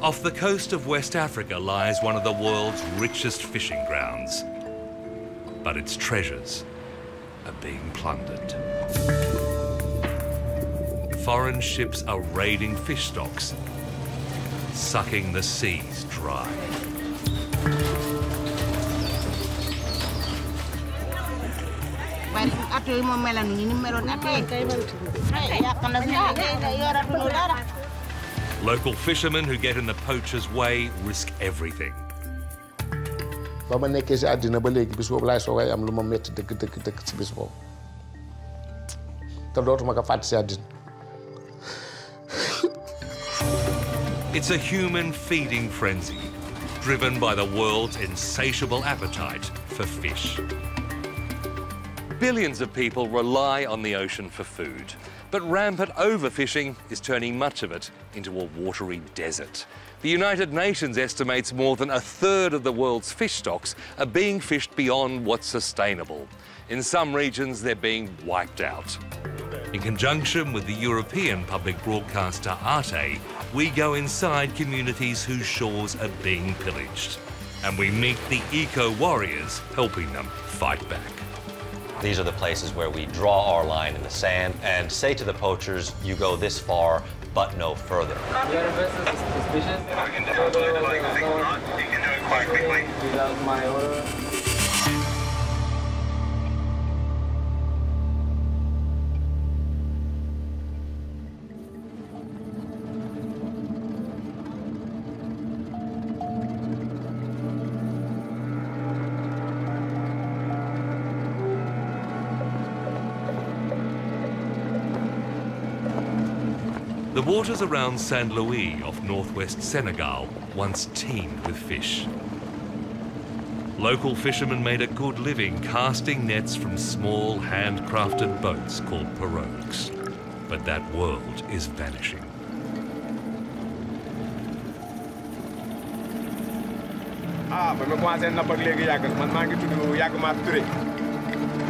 Off the coast of West Africa lies one of the world's richest fishing grounds. But its treasures are being plundered. Foreign ships are raiding fish stocks, sucking the seas dry. Local fishermen who get in the poacher's way risk everything. ba ma nekkee si àddina ba léegi bis boobu laay soogay am lu ma métti dëgg dëgg dëgg si bis boobu te dootuma ko fàtte si àddina It's a human feeding frenzy, driven by the world's insatiable appetite for fish. Billions of people rely on the ocean for food, but rampant overfishing is turning much of it into a watery desert. The United Nations estimates more than a third of the world's fish stocks are being fished beyond what's sustainable. In some regions, they're being wiped out. In conjunction with the European public broadcaster Arte, we go inside communities whose shores are being pillaged. And we meet the eco warriors helping them fight back. These are the places where we draw our line in the sand and say to the poachers, you go this far, but no further. The waters around Saint Louis off northwest Senegal once teemed with fish. Local fishermen made a good living casting nets from small handcrafted boats called pirogues. But that world is vanishing. ah ba ma commencé napp ak léegi yàgg man maa ngi tudd yàgg maa Touré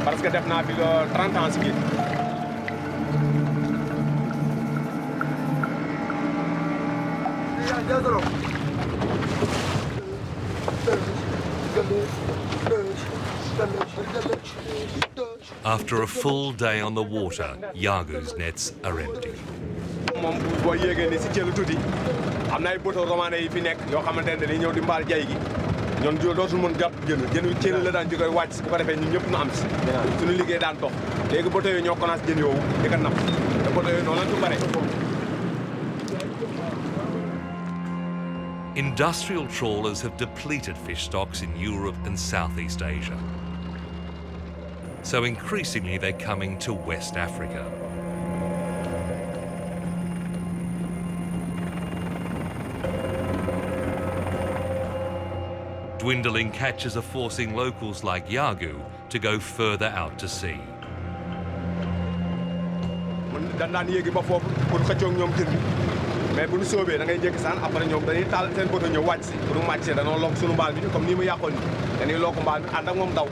parce que def naa fi lo 30 ans si géej After a full day on the water, Yague's nets are empty. moom boo yéegee ni si cëlu tuuti am na ay bateau romané yi fi nekk yoo xamante ne dañuy ñëw di mbaal jay gi ñoom jo dootul mën jàpp jën jën wi cëlu la daan jógee wàcc bu ko defee ñun ñëpp nu am si suñu liggéey daan dox léegi bateau yooyu ñoo commencé jën yoowu di ko napp te bateau yooyu noonu lañ ko bare Industrial trawlers have depleted fish stocks in Europe and Southeast Asia. So increasingly they're coming to West Africa. Dwindling catches are forcing locals like Yague to go further out to sea. Mais bu ñu soobee da ngay jékki saan après ñoom dañuy taal seen bateau ñëw wàcc si bu ñu wàcc danoo lokk suñu mbaal mi comme nii mu yàqoon ni dañuy mbaal mi ànd ak moom daw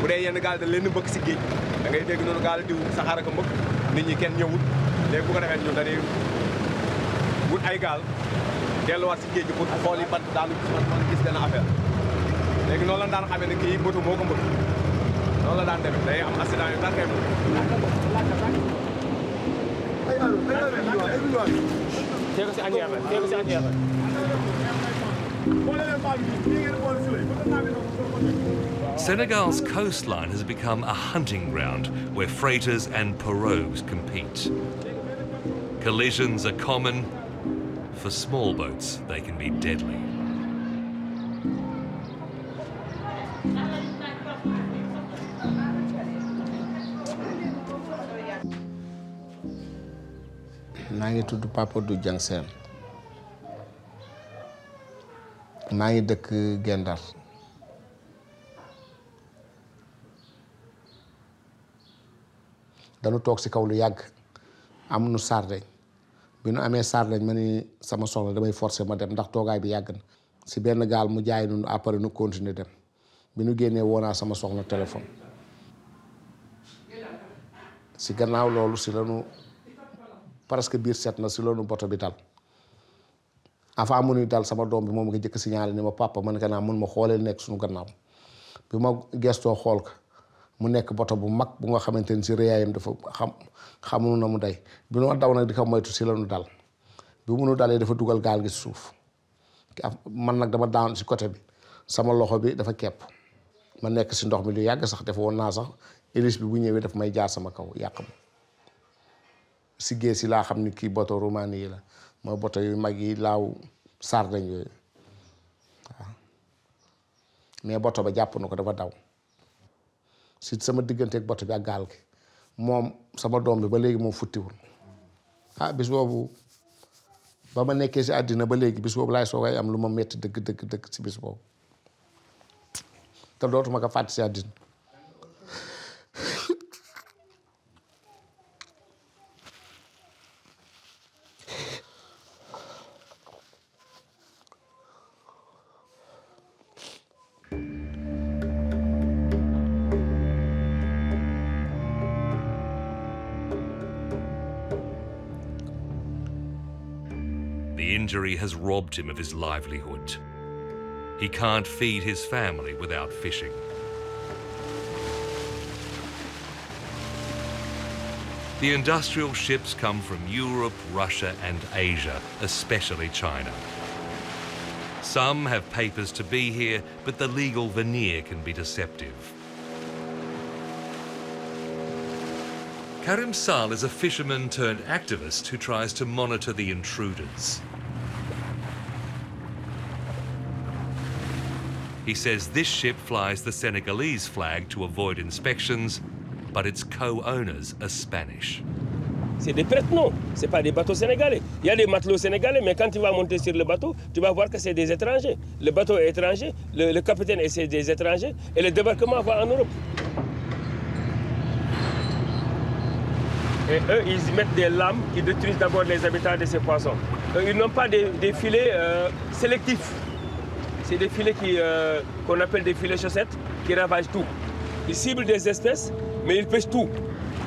bu dee yenn gaal dañ leen mbëkk si géej da ngay dégg noonu gaal diw saxaar ko mbëkk nit ñi kenn ñëwul léegi bu ko defee ñun dañuy wut ay gaal delluwaat si géej gi pour xool yi bat daanu gis benn affaire léegi noonu la daan xamee ne kii bateau moo ko mbëkk noonu la daan demee day am accident yu tàkkee Senegal's coastline has become a hunting ground where freighters and pirogues compete. Collisions are common. For small boats, they can be deadly. Ngi tudd Papa du Jang Seen maa ngi dëkk Gendar. Dañu toog si kaw lu yàgg am nu sardeñ bi nu amee sardeñ ma ni sama soxla damay forcé ma dem ndax toogaay bi yàgg na. Si benn gaal mu jaay nu après nu continuer dem. Bi nu génnee woonaa sama soxna téléphone. Si gannaaw loolu si lanu presque biir set na si loolu boto bi dal. Avant mu nuy dal sama doom bi moom nga jëkk signalé ni ma papa man ka naa mun ma xoolee nekk suñu gannaaw. Ma gestoo xool ko mu nekk boto bu mag bu nga xamante ni si réyaayam dafa xam xamunu na mu day. Bi nu daw nag di ko moytu si la nu dal. Bi mu dalee dafa dugal gaal gi suuf. Man nag dama daan si côté bi. Sama loxo bi dafa kepp. Ma nekk si ndox mi lu yàgg sax dafa woon naa sax hélice bi bu ñëwee daf may jaar sama kaw yàq ma. Si géej si laa xam ni kii boto romaani yi la. Mooy boto yu mag yi laaw sardañ yooyu. Waaw. Boto ba jàpp na ko dafa daw. Si sama digganteeg boto bi ak gaal gi moom sama doom bi ba léegi moom futtiwul. Ah bis boobu ba ma nekkee si àddina ba léegi bis boobu laay soogay am lu ma metti dëgg dëgg dëgg si bis boobu. Te dootuma ko fàtte si àddina. Has robbed him of his livelihood. He can't feed his family without fishing. The industrial ships come from Europe, Russia, and Asia, especially China. Some have papers to be here, but the legal veneer can be deceptive. Karim Sall is a fisherman turned activist who tries to monitor the intruders. He says this ship flies the Senegalese flag to avoid inspections, but its co-owners are Spanish. C'est des prêtres, non. Ce pas des bateaux sénégalais. Il y a des matelots sénégalais, mais quand tu vas monter sur le bateau, tu vas voir que c'est des étrangers. Le bateau est étranger, le, capitaine est des étrangers, et le débarquement va en Europe. Et eux, ils mettent des lames qui détruisent d'abord les habitats de ces poissons. Ils n'ont pas des, des filets euh, sélectifs. C'est des filets euh, qu'on appelle des filets chaussettes qui ravagent tout. Ils ciblent des espèces, mais ils pêchent tout.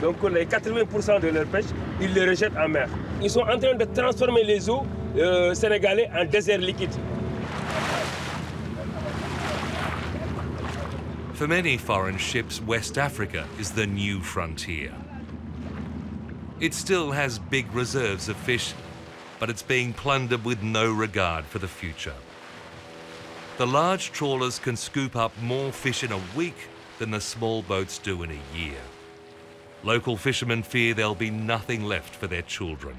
Donc les 80% de leur pêche, ils les rejettent en mer. Ils sont en train de transformer les eaux euh, sénégalais en désert liquide. For many foreign ships, West Africa is the new frontier. It still has big reserves of fish, but it's being plundered with no regard for the future. The large trawlers can scoop up more fish in a week than the small boats do in a year. Local fishermen fear there'll be nothing left for their children.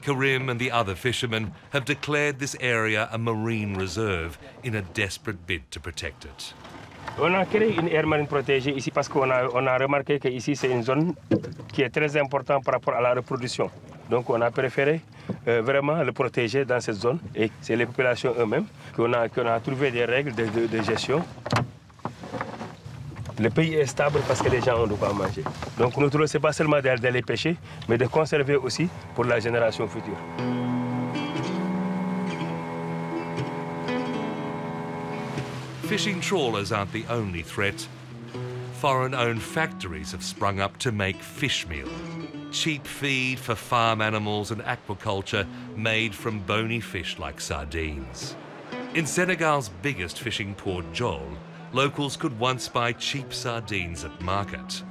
Karim and the other fishermen have declared this area a marine reserve in a desperate bid to protect it. On a créé une aire marine protégée ici parce qu'on a, on a remarqué que ici c'est une zone qui est très importante par rapport à la reproduction. Donc on a préféré euh, vraiment le protéger dans cette zone et c'est les populations eux-mêmes qu'on a, a trouvé des règles de, gestion. Le pays est stable parce que les gens ont de quoi manger. Donc notre rôle, ce n'est pas seulement d'aller pêcher, mais de conserver aussi pour la génération future. Fishing trawlers aren't the only threat. Foreign owned factories have sprung up to make fish meal. Cheap feed for farm animals and aquaculture made from bony fish like sardines. In Senegal's biggest fishing port, Joal, locals could once buy cheap sardines at market.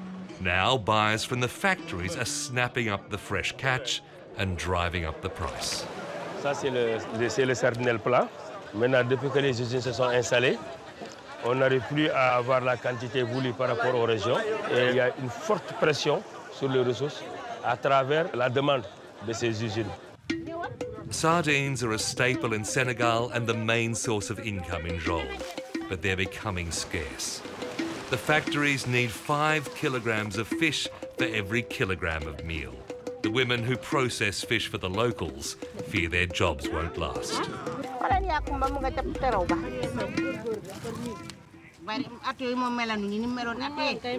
Now, buyers from the factories are snapping up the fresh catch and driving up the price. Ça, c'est le- c'est le sardinelle plat. Maintenant, depuis que les usines se sont installées, on n'arrive plus à avoir la quantité voulue par rapport aux régions. Et il y a une forte pression sur les ressources à travers la demande de ces usines. Sardines are a staple in Senegal and the main source of income in Joal, but they're becoming scarce. The factories need five kilograms of fish for every kilogram of meal. The women who process fish for the locals fear their jobs won't last. Bari at yooyu moom melanu ni ni meloon at yee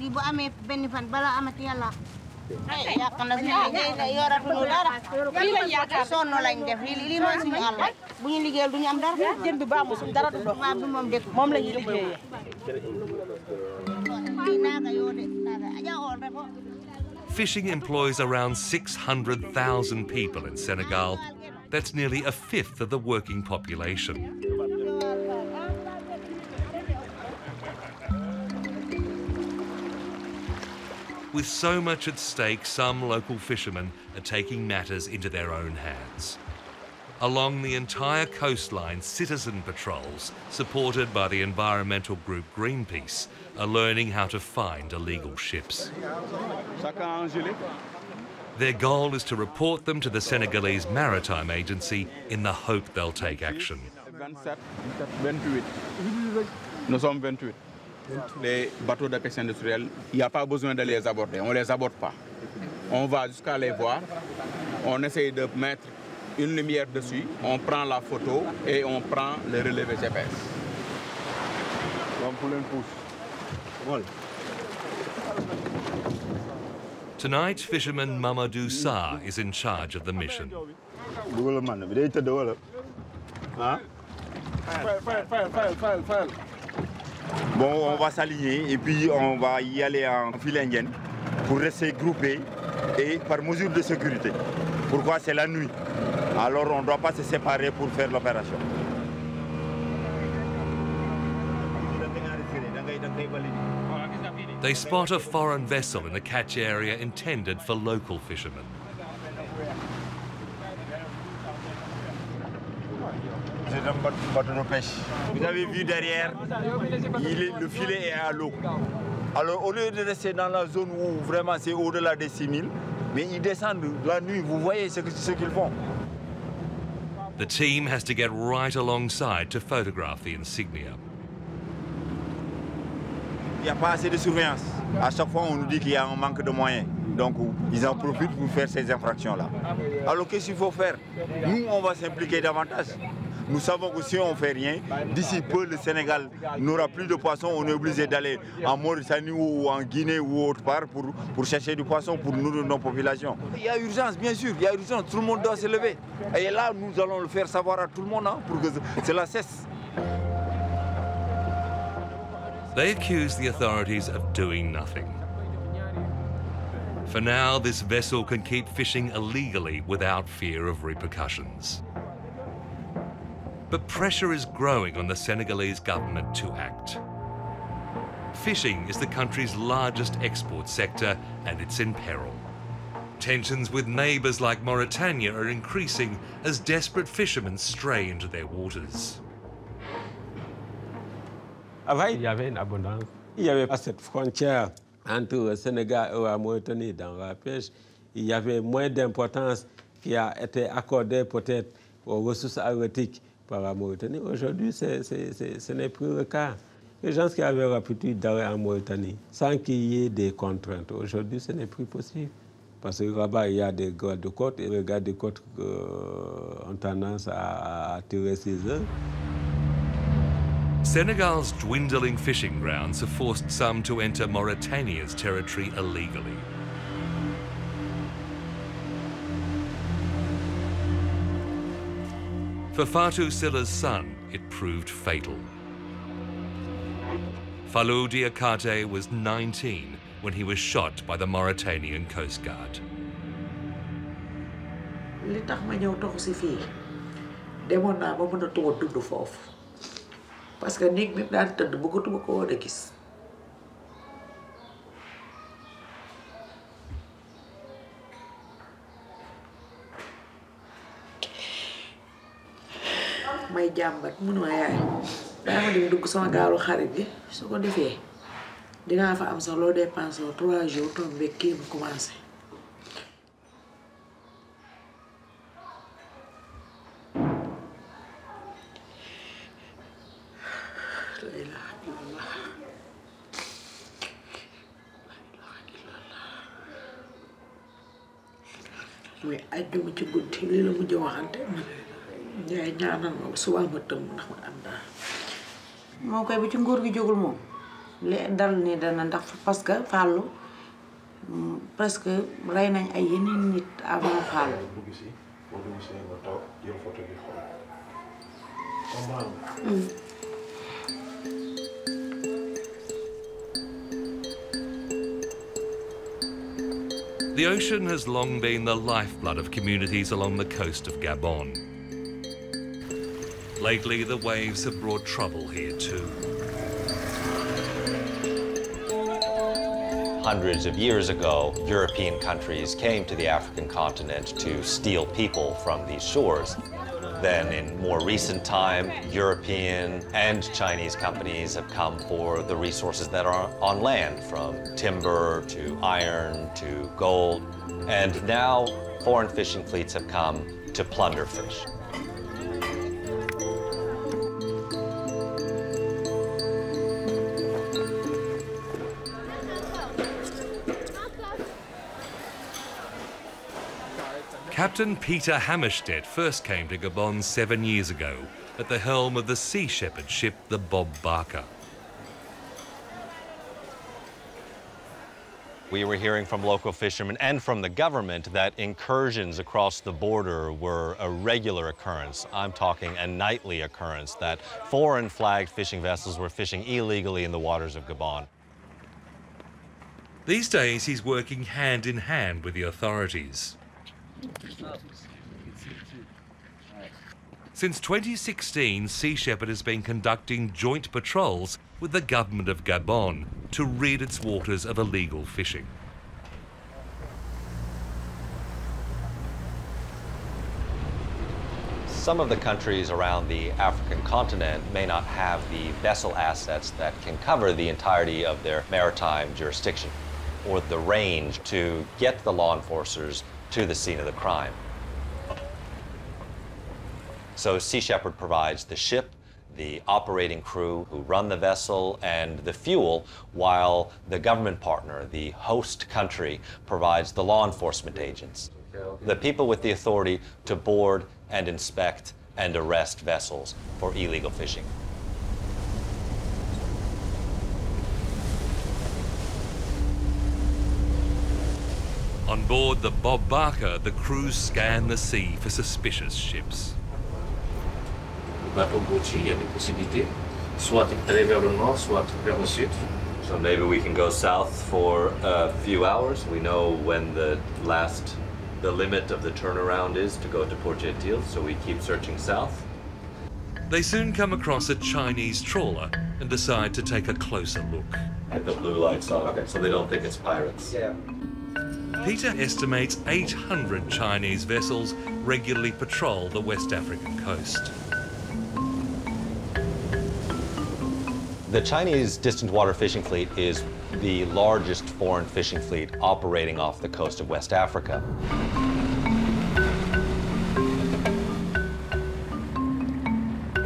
lii bu amee benn fan bala amati yàlla yàq na suñu liggéey yoratuñu dara sonn lañ def lii lii mooy suñu àll bu ñu liggéeyal duñu am dara jën bi baamu suñu dara du dox bi moom dëkk moom la liggéeyee Fishing employs around 600,000 people in Senegal. That's nearly a fifth of the working population. With so much at stake, some local fishermen are taking matters into their own hands. Along the entire coastline, citizen patrols, supported by the environmental group Greenpeace, are learning how to find illegal ships. Their goal is to report them to the Senegalese Maritime Agency in the hope they'll take action. 27, 28. Nous sommes 28. Les bateaux de pêche industrielle, il n'y a pas besoin de les aborder. On ne les aborde pas. On va jusqu'à les voir. On essaye de mettre une lumière dessus. On prend la photo et on prend le relevé GPS. Tonight, fisherman Mamadou Sarr is in charge of the mission. Bon, on va s'aligner et puis on va y aller en file indienne pour rester groupés et par mesure de sécurité. Pourquoi? C'est la nuit Alors on ne doit pas se séparer pour faire l'opération. They spot a foreign vessel in a catch area intended for local fishermen. C'est un bateau de pêche. Vous avez vu derrière, il est- le filet est à l'eau. Alors au lieu de rester dans la zone où vraiment c'est au-delà des 6000, mais ils descendent la nuit, vous voyez ce qu'ils font. The team has to get right alongside to photograph the insignia. Il n'y a pas assez de surveillance. À chaque fois, on nous dit qu'il y a un manque de moyens. Donc, ils en profitent pour faire ces infractions-là. Alors, qu'est-ce qu'il faut faire? Nous, on va s'impliquer davantage. Nous savons que si on ne fait rien, d'ici peu, le Sénégal n'aura plus de poissons. On est obligé d'aller en Mauritanie ou en Guinée ou autre part pour, pour chercher du poisson pour nourrir nos populations. Il y a urgence, bien sûr, il y a urgence. Tout le monde doit se lever. Et là, nous allons le faire savoir à tout le monde hein, pour que cela cesse. They accuse the authorities of doing nothing. For now, this vessel can keep fishing illegally without fear of repercussions. But pressure is growing on the Senegalese government to act. Fishing is the country's largest export sector and it's in peril. Tensions with neighbours like Mauritania are increasing as desperate fishermen stray into their waters. Avant, il y avait une abondance. Il n'y avait pas cette frontière entre Sénégal et la Mauritanie dans la pêche. Il y avait moins d'importance qui a été accordée peut-être aux ressources halieutiques par la Mauritanie. Aujourd'hui, ce n'est plus le cas. Les gens qui avaient l'habitude d'aller en Mauritanie sans qu'il y ait des contraintes, aujourd'hui, ce n'est plus possible. Parce que là-bas, il y a des gardes de côte et les gardes de côte euh, ont tendance à, à tirer ses œufs. Senegal's dwindling fishing grounds have forced some to enter Mauritania's territory illegally. For Fatou Silla's son, it proved fatal. Falou Diakate was 19 when he was shot by the Mauritanian Coast Guard. May jàmbat munuma yaay daa ma dem dugg sama gaalu xarit bi su ko defee dinaa fa am sax loo dépensé trois jours tombé kii mu commencé mooy àjjuma ci guddi lii la mujj waxante yaay ñaanal ma suba ma tëmm ndax ma am dara moom koy bu ci nguur gi jógul moom li dal ni dana ndax parce que fàllu mm, presque rey nañ ay yeneen nit avant fàllu The ocean has long been the lifeblood of communities along the coast of Gabon. Lately, the waves have brought trouble here too. Hundreds of years ago, European countries came to the African continent to steal people from these shores. Then in more recent time, European and Chinese companies have come for the resources that are on land, from timber to iron to gold. And now foreign fishing fleets have come to plunder fish. Captain Peter Hammarstedt first came to Gabon seven years ago at the helm of the Sea Shepherd ship, the Bob Barker. We were hearing from local fishermen and from the government that incursions across the border were a regular occurrence. I'm talking a nightly occurrence, that foreign flagged fishing vessels were fishing illegally in the waters of Gabon. These days, he's working hand in hand with the authorities. Since 2016, Sea Shepherd has been conducting joint patrols with the government of Gabon to rid its waters of illegal fishing. Some of the countries around the African continent may not have the vessel assets that can cover the entirety of their maritime jurisdiction or the range to get the law enforcers to the scene of the crime. So Sea Shepherd provides the ship, the operating crew who run the vessel, and the fuel, while the government partner, the host country, provides the law enforcement agents, the people with the authority to board and inspect and arrest vessels for illegal fishing. On board the Bob Barker, the crews scan the sea for suspicious ships. Le bateau il y a des possibilités, soit aller vers le nord, soit vers le sud. So maybe we can go south for a few hours. We know when the last, the limit of the turnaround is to go to Port Gentil, so we keep searching south. They soon come across a Chinese trawler and decide to take a closer look. And the blue lights on, okay, so they don't think it's pirates. Yeah. Peter estimates 800 Chinese vessels regularly patrol the West African coast. The Chinese distant water fishing fleet is the largest foreign fishing fleet operating off the coast of West Africa.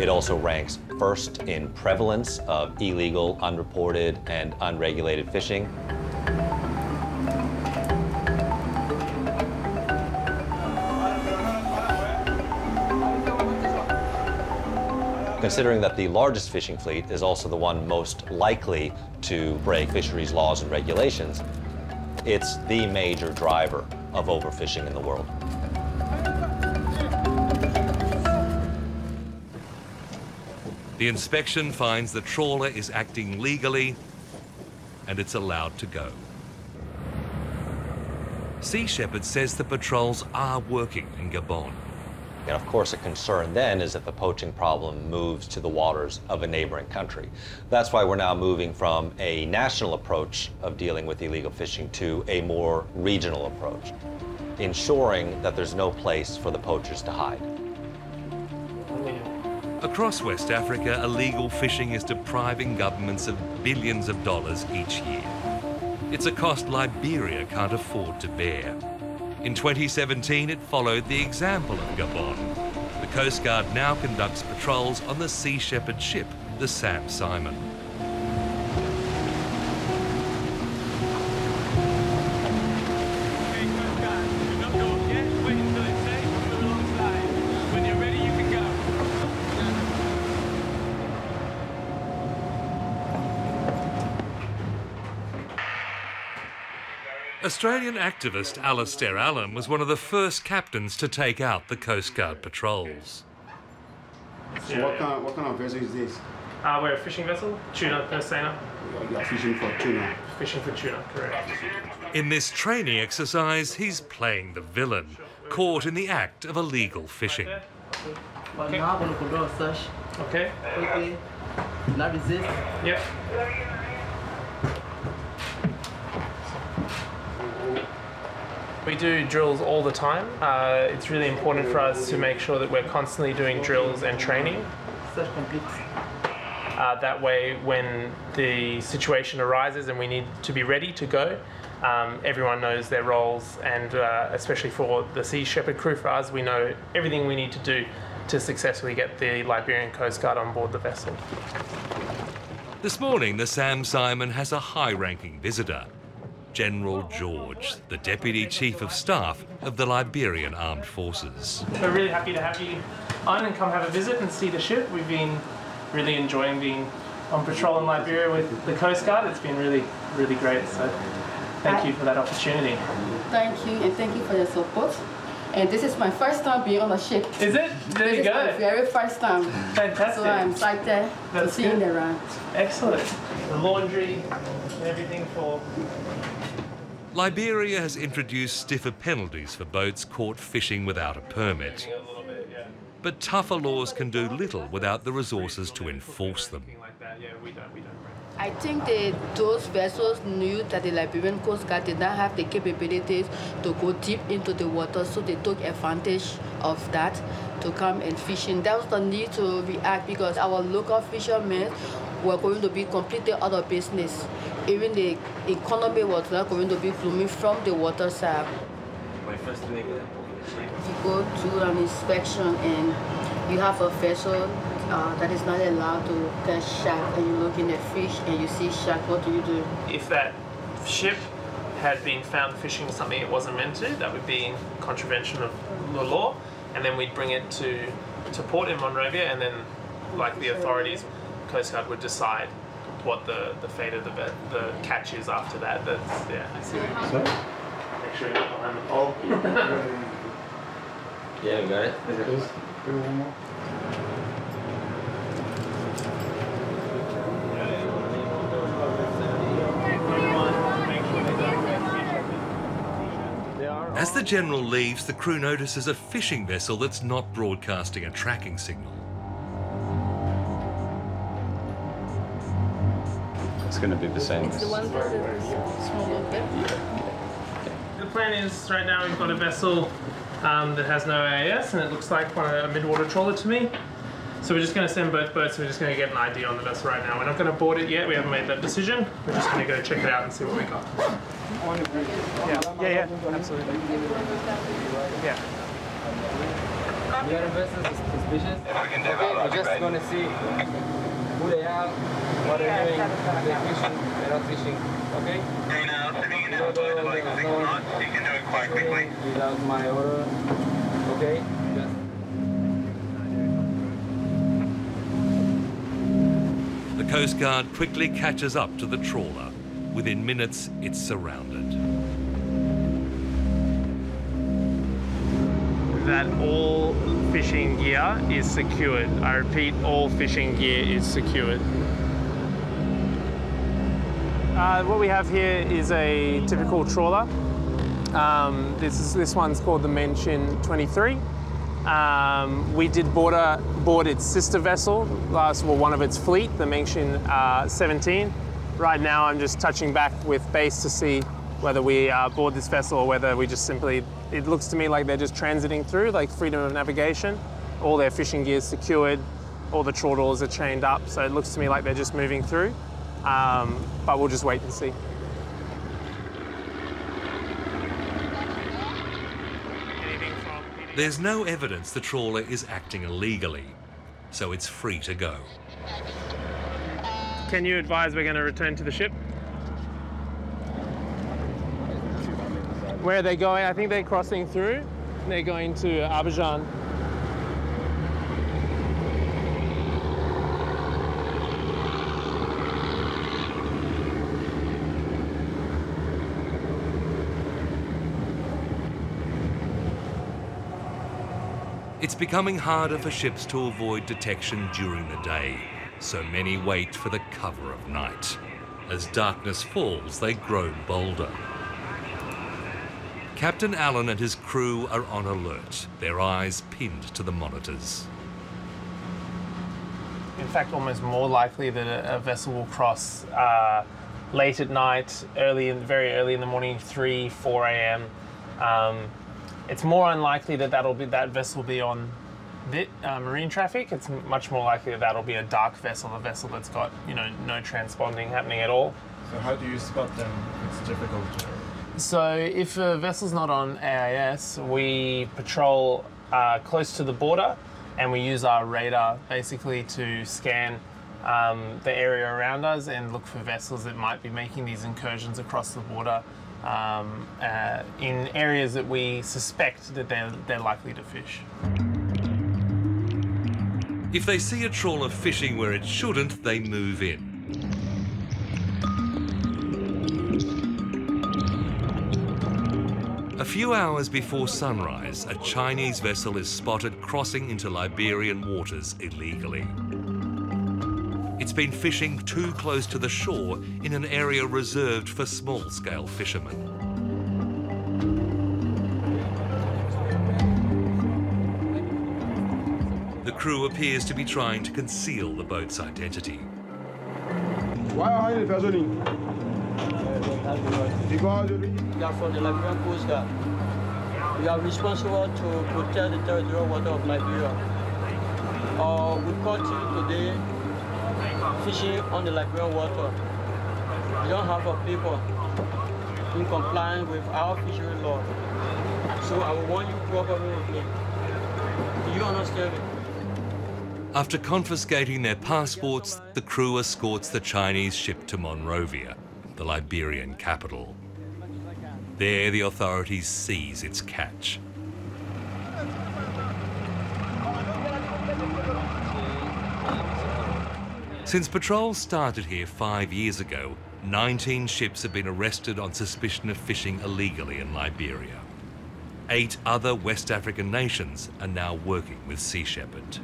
It also ranks first in prevalence of illegal, unreported, and unregulated fishing. Considering that the largest fishing fleet is also the one most likely to break fisheries laws and regulations, it's the major driver of overfishing in the world. The inspection finds the trawler is acting legally and it's allowed to go. Sea Shepherd says the patrols are working in Gabon. And of course, a concern then is that the poaching problem moves to the waters of a neighboring country. That's why we're now moving from a national approach of dealing with illegal fishing to a more regional approach, ensuring that there's no place for the poachers to hide. Across West Africa, illegal fishing is depriving governments of billions of dollars each year. It's a cost Liberia can't afford to bear. In 2017, it followed the example of Gabon. The Coast Guard now conducts patrols on the Sea Shepherd ship, the Sam Simon. Australian activist Alastair Allen was one of the first captains to take out the Coast Guard patrols. So what kind, what kind of vessel is this? Uh, we're a fishing vessel, tuna purse seiner. You are fishing for tuna. Fishing for tuna, correct. In this training exercise, he's playing the villain, caught in the act of illegal fishing. Okay. Okay. Okay. Now resist. Yep. We do drills all the time. Uh, it's really important for us to make sure that we're constantly doing drills and training. Uh, that way, when the situation arises and we need to be ready to go, um, everyone knows their roles, and uh, especially for the Sea Shepherd crew, for us, we know everything we need to do to successfully get the Liberian Coast Guard on board the vessel. This morning, the Sam Simon has a high ranking visitor. General George, the Deputy Chief of Staff of the Liberian Armed Forces. We're really happy to have you on and come have a visit and see the ship. We've been really enjoying being on patrol in Liberia with the Coast Guard. It's been really, really great. So thank you for that opportunity. Thank you, and thank you for your support. And this is my first time being on a ship. Is it? There this you is go. my very first time. Fantastic. So I'm excited to That's see you around. Excellent. The laundry and everything for Liberia has introduced stiffer penalties for boats caught fishing without a permit. But tougher laws can do little without the resources to enforce them. I think that those vessels knew that the Liberian Coast Guard did not have the capabilities to go deep into the water, so they took advantage of that to come and fishing. That was the need to react because our local fishermen were going to be completely out of business. Even the economy was not going to be blooming from the water side. My first leg. You go to an inspection and you have a vessel uh, that is not allowed to catch shark and you're looking at fish and you see shark, what do you do? if that ship had been found fishing something it wasn't meant to, that would be in contravention of the law, and then we'd bring it to, to port in Monrovia, and then, like the authorities, Coast Guard would decide what the, the fate of the ve- the catch is after that. That's yeah. I see. what you're saying. Make sure you're not behind the pole. Yeah, got it. one As the General leaves, the crew notices a fishing vessel that's not broadcasting a tracking signal. Going to be the same. It's the one that is small bit. The plan is right now we've got a vessel um, that has no AIS and it looks like one a mid-water trawler to me. So we're just going to send both boats. We're just going to get an ID on the vessel right now. We're not going to board it yet. We haven't made that decision. We're just going to go check it out and see what we got. Yeah, yeah, yeah, absolutely. Yeah. Your investors is suspicious. Okay, we're just gonna see who they are, fishing, they're not fishing. Okay? Without my order. Okay? The Coast Guard quickly catches up to the trawler. Within minutes, it's surrounded. That all fishing gear is secured. I repeat, all fishing gear is secured. Uh, what we have here is a typical trawler. Um, this is this one's called the Mention 23. Um, we did board, its sister vessel, last well one of its fleet, the Mention uh, 17. Right now, I'm just touching back with base to see whether we uh, board this vessel or whether we just simply. It looks to me like they're just transiting through, like freedom of navigation. All their fishing gear is secured, all the trawlers are chained up, so it looks to me like they're just moving through. Um, but we'll just wait and see. There's no evidence the trawler is acting illegally, so it's free to go. Can you advise we're going to return to the ship? Where are they going? I think they're crossing through. They're going to Abidjan. It's becoming harder for ships to avoid detection during the day, so many wait for the cover of night. As darkness falls, they grow bolder. Captain Allen and his crew are on alert, their eyes pinned to the monitors. In fact, almost more likely that a, vessel will cross uh, late at night, early, in, very early in the morning, 3, 4 a.m. Um, it's more unlikely that that'll be that vessel will be on bit, uh, marine traffic. It's much more likely that that'll be a dark vessel, a vessel that's got you know no transponding happening at all. So how do you spot them? It's difficult. So if a vessel's not on AIS, we patrol uh, close to the border, and we use our radar basically to scan um, the area around us and look for vessels that might be making these incursions across the border um, uh, in areas that we suspect that they're, they're likely to fish. If they see a trawler fishing where it shouldn't, they move in. A few hours before sunrise, a Chinese vessel is spotted crossing into Liberian waters illegally. It's been fishing too close to the shore in an area reserved for small-scale fishermen. The crew appears to be trying to conceal the boat's identity. Why are you versioning? Because We are from the Liberian Coast Guard. We are responsible to protect the territorial water of Liberia. Uh, we caught you today fishing on the Liberian water. We don't have a paper in compliance with our fishery law. So I will want you cooperate with me. Do you understand me? After confiscating their passports, the crew escorts the Chinese ship to Monrovia, the Liberian capital. There, the authorities seize its catch. Since patrols started here five years ago, 19 ships have been arrested on suspicion of fishing illegally in Liberia. Eight other West African nations are now working with Sea Shepherd.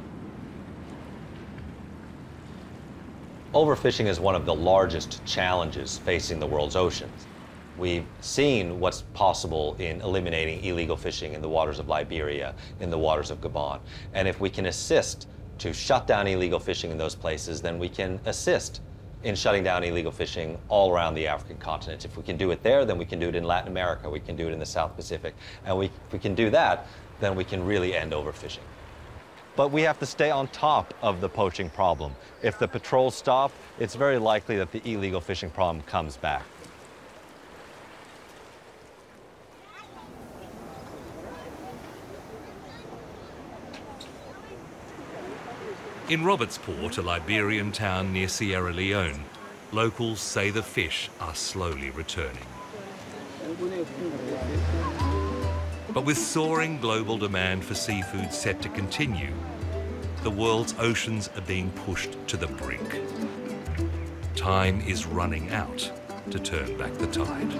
Overfishing is one of the largest challenges facing the world's oceans. We've seen what's possible in eliminating illegal fishing in the waters of Liberia, in the waters of Gabon. And if we can assist to shut down illegal fishing in those places, then we can assist in shutting down illegal fishing all around the African continent. If we can do it there, then we can do it in Latin America, we can do it in the South Pacific. And we, if we can do that, then we can really end overfishing. But we have to stay on top of the poaching problem. If the patrols stop, it's very likely that the illegal fishing problem comes back. In Robertsport, a Liberian town near Sierra Leone, locals say the fish are slowly returning. But with soaring global demand for seafood set to continue, the world's oceans are being pushed to the brink. Time is running out to turn back the tide.